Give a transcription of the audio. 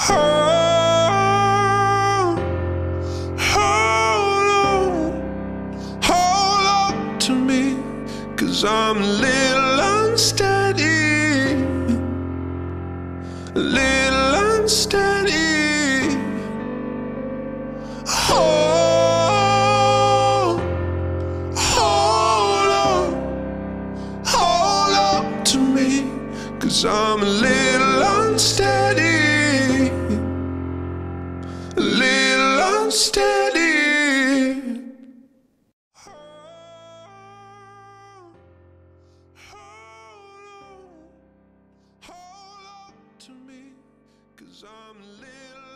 Hold, hold on, hold on to me, cause I'm a little unsteady, a little unsteady. Hold, hold on, hold on to me, cause I'm a little unsteady, to me, cause I'm a little